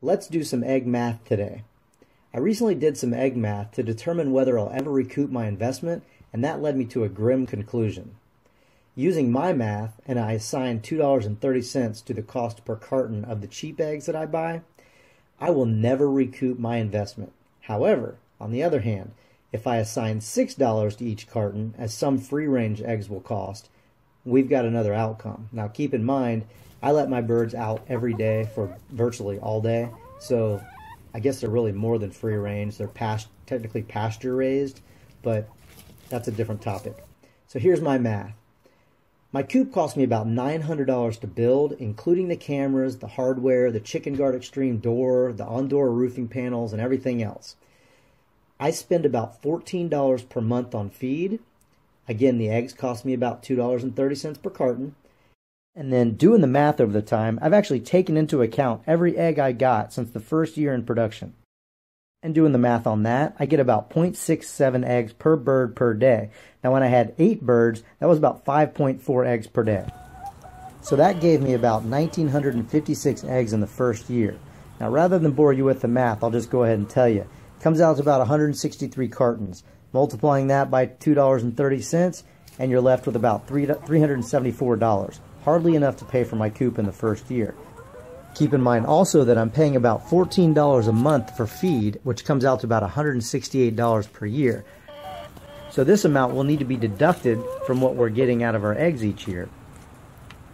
Let's do some egg math today. I recently did some egg math to determine whether I'll ever recoup my investment, and that led me to a grim conclusion. Using my math, and I assigned $2.30 to the cost per carton of the cheap eggs that I buy, I will never recoup my investment. However, on the other hand, if I assign $6 to each carton, as some free range eggs will cost, we've got another outcome. Now, keep in mind, I let my birds out every day for virtually all day. So I guess they're really more than free range. They're past, technically pasture raised, but that's a different topic. So here's my math. My coop cost me about $900 to build, including the cameras, the hardware, the Chicken Guard Extreme door, the Ondura roofing panels, and everything else. I spend about $14 per month on feed. Again, the eggs cost me about $2.30 per carton. And then doing the math over the time, I've actually taken into account every egg I got since the first year in production. And doing the math on that, I get about 0.67 eggs per bird per day. Now, when I had eight birds, that was about 5.4 eggs per day. So that gave me about 1,956 eggs in the first year. Now, rather than bore you with the math, I'll just go ahead and tell you. It comes out to about 163 cartons. Multiplying that by $2.30, and you're left with about $374 hardly enough to pay for my coop in the first year. Keep in mind also that I'm paying about $14 a month for feed, which comes out to about $168 per year. So this amount will need to be deducted from what we're getting out of our eggs each year.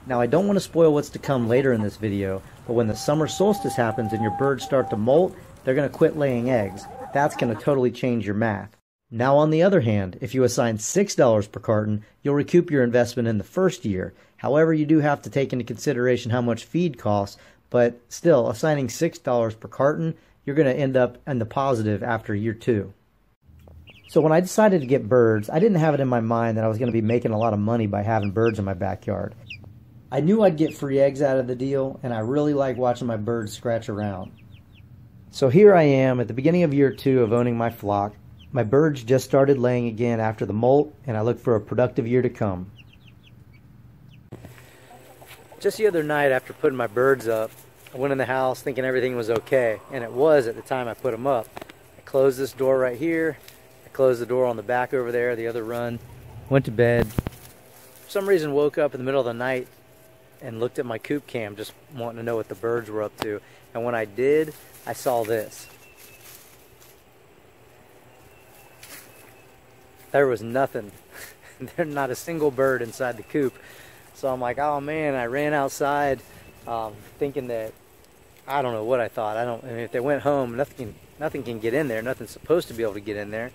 Now I don't want to spoil what's to come later in this video, but when the summer solstice happens and your birds start to molt, they're going to quit laying eggs. That's going to totally change your math. Now, on the other hand, if you assign $6 per carton, you'll recoup your investment in the first year. However, you do have to take into consideration how much feed costs, but still, assigning $6 per carton, you're going to end up in the positive after year two. So when I decided to get birds, I didn't have it in my mind that I was going to be making a lot of money by having birds in my backyard. I knew I'd get free eggs out of the deal, and I really like watching my birds scratch around. So here I am at the beginning of year two of owning my flock, my birds just started laying again after the molt, and I look for a productive year to come. Just the other night after putting my birds up, I went in the house thinking everything was okay, and it was at the time I put them up. I closed this door right here, I closed the door on the back over there, the other run, went to bed. For some reason woke up in the middle of the night and looked at my coop cam just wanting to know what the birds were up to. And when I did, I saw this. There was nothing. There's not a single bird inside the coop. So I'm like, oh man, I ran outside um, thinking that, I don't know what I thought. I don't, I mean, if they went home, nothing can, nothing can get in there. Nothing's supposed to be able to get in there.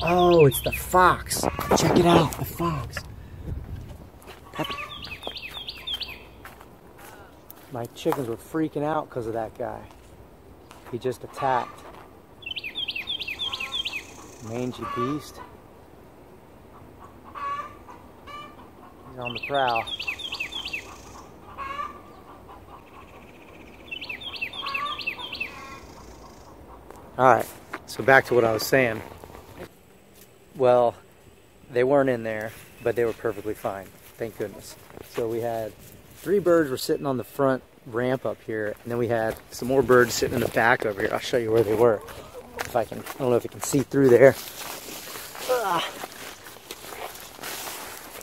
Oh, it's the fox. Check it out, the fox. My chickens were freaking out because of that guy. He just attacked. Mangy beast. He's on the prowl. Alright, so back to what I was saying. Well, they weren't in there, but they were perfectly fine. Thank goodness. So we had three birds were sitting on the front ramp up here, and then we had some more birds sitting in the back over here. I'll show you where they were. If I can, I don't know if you can see through there. Ah.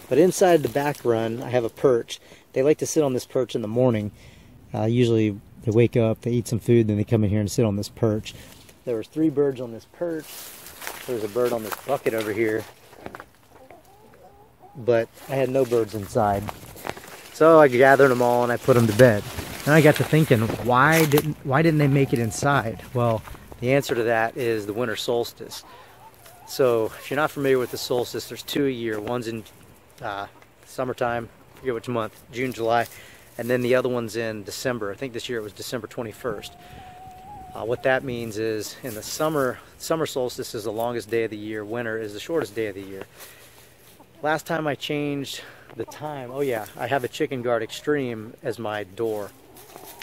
But inside the back run, I have a perch. They like to sit on this perch in the morning. Uh, usually they wake up, they eat some food, then they come in here and sit on this perch. There was three birds on this perch. There's a bird on this bucket over here. But I had no birds inside. So I gathered them all and I put them to bed. And I got to thinking, why didn't why didn't they make it inside? Well, the answer to that is the winter solstice. So if you're not familiar with the solstice, there's two a year. One's in uh, summertime, I forget which month, June, July, and then the other one's in December. I think this year it was December 21st. Uh, what that means is in the summer, summer solstice is the longest day of the year, winter is the shortest day of the year. Last time I changed the time, oh yeah, I have a Chicken Guard Extreme as my door.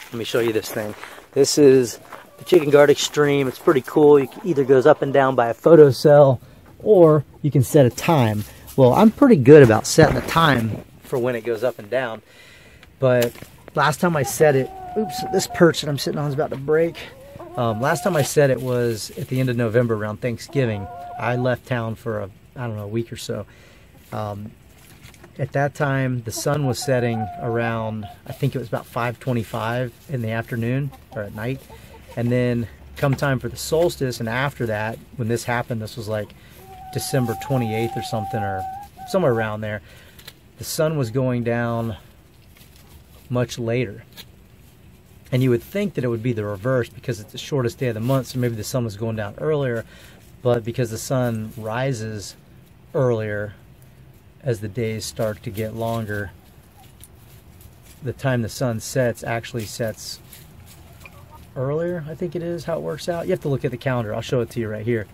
Let me show you this thing. This is the Chicken Guard Extreme. It's pretty cool. It either goes up and down by a photocell or you can set a time. Well, I'm pretty good about setting the time for when it goes up and down. But last time I said it, oops, this perch that I'm sitting on is about to break. Um, last time I said it was at the end of November around Thanksgiving. I left town for a, I don't know, a week or so. Um, at that time, the sun was setting around, I think it was about 5.25 in the afternoon or at night. And then come time for the solstice and after that, when this happened, this was like December 28th or something or somewhere around there, the sun was going down much later. And you would think that it would be the reverse because it's the shortest day of the month, so maybe the sun was going down earlier, but because the sun rises earlier as the days start to get longer, the time the sun sets actually sets earlier, I think it is how it works out. You have to look at the calendar. I'll show it to you right here.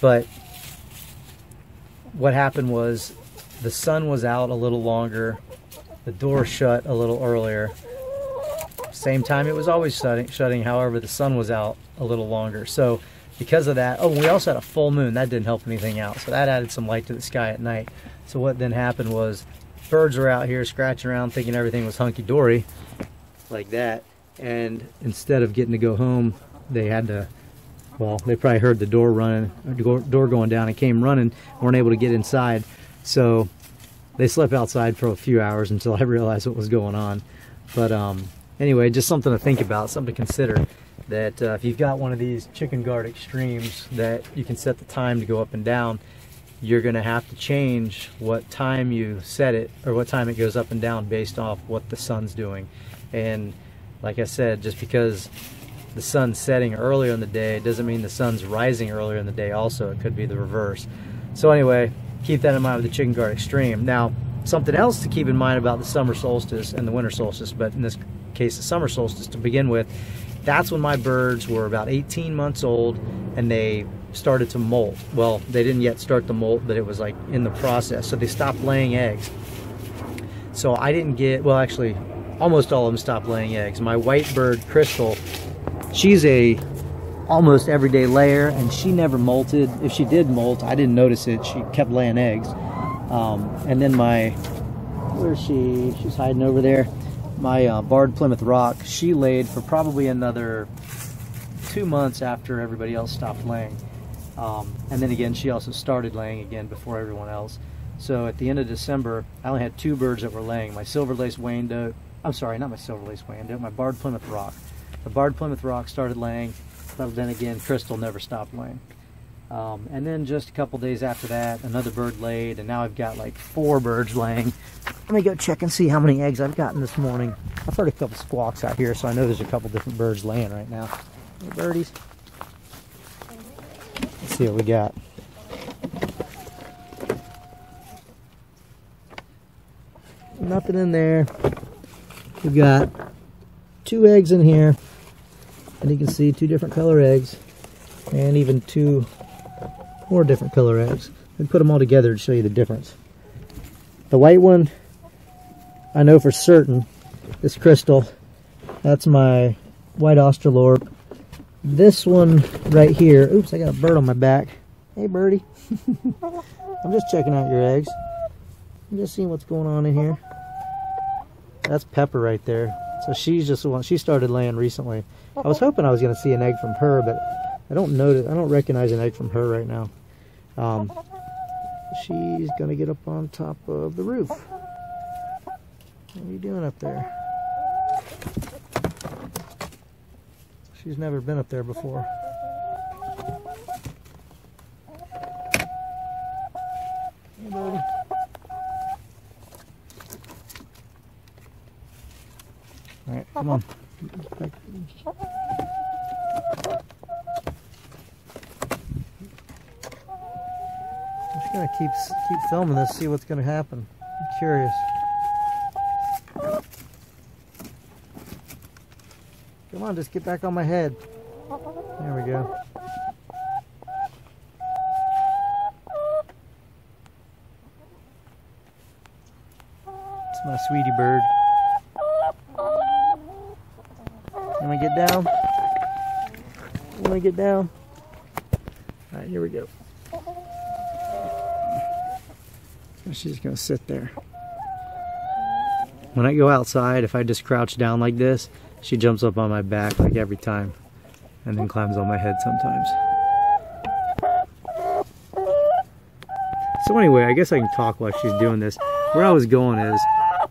But what happened was the sun was out a little longer, the door shut a little earlier. Same time it was always shutting, shutting, however, the sun was out a little longer. So because of that, oh, we also had a full moon. That didn't help anything out. So that added some light to the sky at night. So what then happened was birds were out here scratching around thinking everything was hunky-dory like that. And instead of getting to go home, they had to, well, they probably heard the door running, door going down and came running, weren't able to get inside. So they slept outside for a few hours until I realized what was going on. But um, anyway, just something to think about, something to consider that uh, if you've got one of these chicken guard extremes that you can set the time to go up and down, you're going to have to change what time you set it or what time it goes up and down based off what the sun's doing. And like I said, just because the sun's setting earlier in the day doesn't mean the sun's rising earlier in the day also. It could be the reverse. So anyway, keep that in mind with the chicken guard extreme. Now, something else to keep in mind about the summer solstice and the winter solstice, but in this case the summer solstice to begin with, that's when my birds were about 18 months old and they started to molt. Well, they didn't yet start to molt, but it was like in the process. So they stopped laying eggs. So I didn't get, well, actually, almost all of them stopped laying eggs. My white bird, Crystal, she's a almost everyday layer and she never molted. If she did molt, I didn't notice it. She kept laying eggs. Um, and then my, where's she? She's hiding over there. My uh, barred Plymouth Rock, she laid for probably another two months after everybody else stopped laying. Um, and then again, she also started laying again before everyone else. So at the end of December, I only had two birds that were laying. My silver lace Wyandotte, I'm sorry, not my silver lace Wyandotte, my barred Plymouth Rock. The barred Plymouth Rock started laying, but then again, Crystal never stopped laying. Um, and then just a couple days after that, another bird laid, and now I've got like four birds laying. Let me go check and see how many eggs I've gotten this morning. I've heard a couple squawks out here, so I know there's a couple different birds laying right now. Hey, birdies. Let's see what we got. Nothing in there. We've got two eggs in here. And you can see two different color eggs. And even two more different color eggs. And put them all together to show you the difference. The white one, I know for certain, is crystal. That's my white Australorp this one right here, oops, I got a bird on my back. Hey, birdie. I'm just checking out your eggs. I'm just seeing what's going on in here. That's Pepper right there. So she's just the one, she started laying recently. I was hoping I was going to see an egg from her, but I don't notice, I don't recognize an egg from her right now. Um, she's going to get up on top of the roof. What are you doing up there? She's never been up there before. Hey, buddy. All right, come on. I'm gonna keep keep filming this, see what's gonna happen. I'm curious. Come on, just get back on my head. There we go. It's my sweetie bird. Let me get down. Let me get down. All right, here we go. She's gonna sit there. when I go outside, if I just crouch down like this, she jumps up on my back like every time and then climbs on my head sometimes. So anyway, I guess I can talk while she's doing this. Where I was going is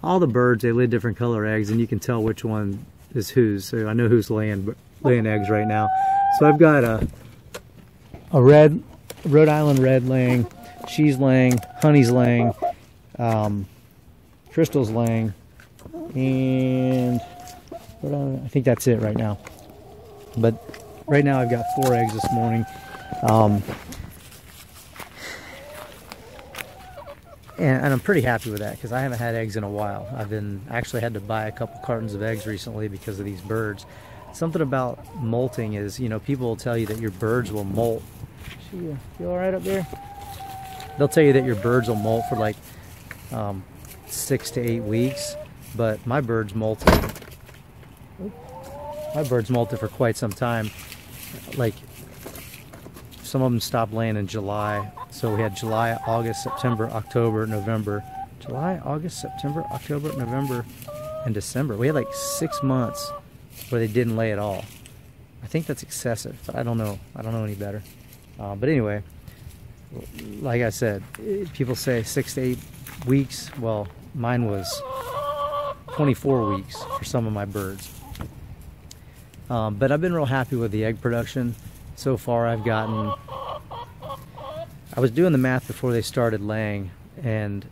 all the birds, they lay different color eggs and you can tell which one is whose. So I know who's laying laying eggs right now. So I've got a a red Rhode Island red laying, she's laying, honey's laying, um, crystal's laying, and I think that's it right now. But right now I've got four eggs this morning. Um, and, and, I'm pretty happy with that because I haven't had eggs in a while. I've been actually had to buy a couple cartons of eggs recently because of these birds. Something about molting is, you know, people will tell you that your birds will molt. You, you all right up there? They'll tell you that your birds will molt for like um, six to eight weeks, but my birds molted. My birds molted for quite some time. Like some of them stopped laying in July. So we had July, August, September, October, November. July, August, September, October, November, and December. We had like six months where they didn't lay at all. I think that's excessive, but I don't know. I don't know any better. Uh, but anyway, like I said, people say six to eight weeks. Well, mine was 24 weeks for some of my birds. Um, but I've been real happy with the egg production. So far I've gotten, I was doing the math before they started laying and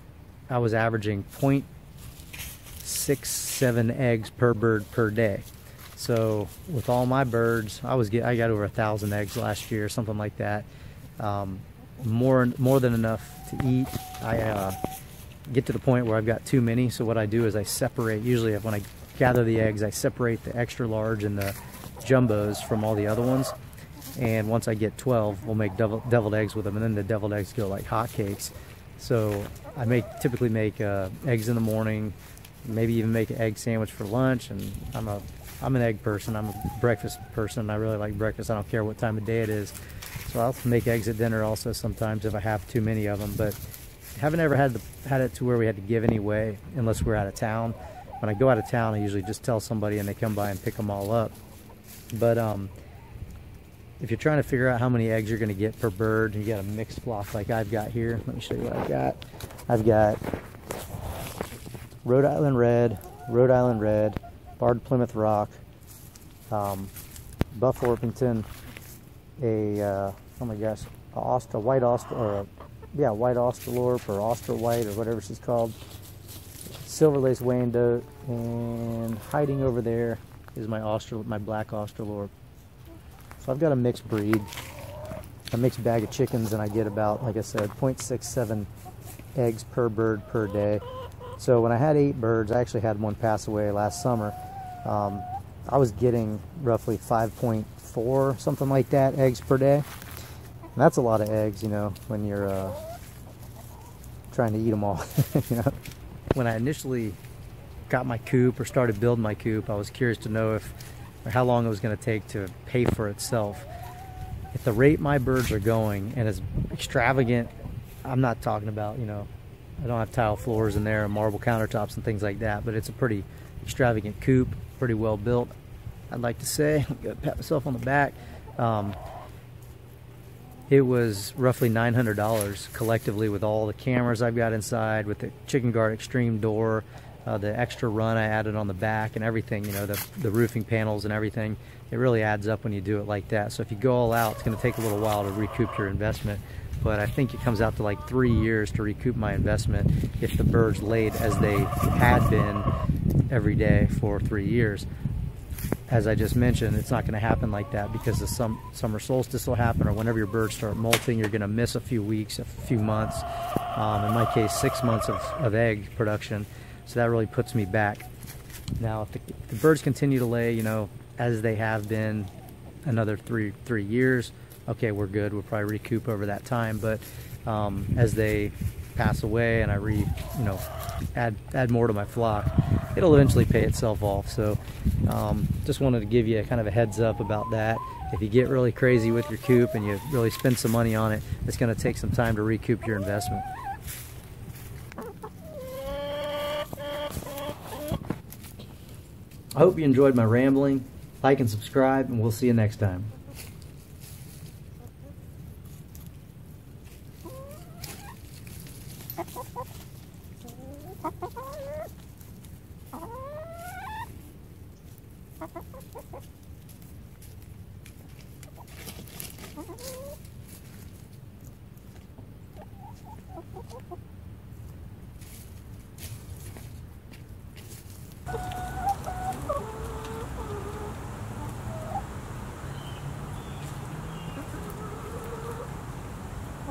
I was averaging 0.67 eggs per bird per day. So with all my birds, I was get, I got over a thousand eggs last year, something like that. Um, more more than enough to eat. I uh, get to the point where I've got too many. So what I do is I separate. Usually when I gather the eggs, I separate the extra large and the jumbos from all the other ones. And once I get 12, we'll make devil, deviled eggs with them, and then the deviled eggs go like hotcakes. So I make typically make uh, eggs in the morning, maybe even make an egg sandwich for lunch. And I'm a I'm an egg person. I'm a breakfast person. I really like breakfast. I don't care what time of day it is. So I'll make eggs at dinner also sometimes if I have too many of them. But haven't ever had the, had it to where we had to give any away unless we're out of town. When I go out of town, I usually just tell somebody and they come by and pick them all up. But um, if you're trying to figure out how many eggs you're going to get per bird, you got a mixed flock like I've got here. Let me show you what I've got. I've got Rhode Island Red, Rhode Island Red, Barred Plymouth Rock, um, Buff Orpington, a uh, oh my gosh, a, a white Aust- or a, yeah, white Australorp or Austral White or whatever she's called, Silver Lace Wyandotte, and hiding over there is my Austral, my black Australorp. So I've got a mixed breed, a mixed bag of chickens, and I get about, like I said, 0.67 eggs per bird per day. So when I had eight birds, I actually had one pass away last summer. Um, I was getting roughly 5.4, something like that, eggs per day. And that's a lot of eggs, you know, when you're uh, trying to eat them all, you know. When I initially got my coop or started building my coop, I was curious to know if or how long it was going to take to pay for itself. At the rate my birds are going and as extravagant, I'm not talking about, you know, I don't have tile floors in there and marble countertops and things like that, but it's a pretty extravagant coop, pretty well built. I'd like to say, pat myself on the back. Um, it was roughly $900 collectively with all the cameras I've got inside, with the Chicken Guard Extreme door, uh, the extra run I added on the back and everything, you know, the, the roofing panels and everything. It really adds up when you do it like that. So if you go all out, it's going to take a little while to recoup your investment. But I think it comes out to like three years to recoup my investment if the birds laid as they had been every day for three years. As I just mentioned, it's not going to happen like that because the sum, summer solstice will happen or whenever your birds start molting, you're going to miss a few weeks, a few months. Um, in my case, six months of, of egg production so that really puts me back. Now, if the, if the birds continue to lay, you know, as they have been another three three years, okay, we're good. We'll probably recoup over that time. But um, as they pass away and I re, you know, add add more to my flock, it'll eventually pay itself off. So um, just wanted to give you a kind of a heads up about that. If you get really crazy with your coop and you really spend some money on it, it's going to take some time to recoup your investment. I hope you enjoyed my rambling. Like and subscribe, and we'll see you next time.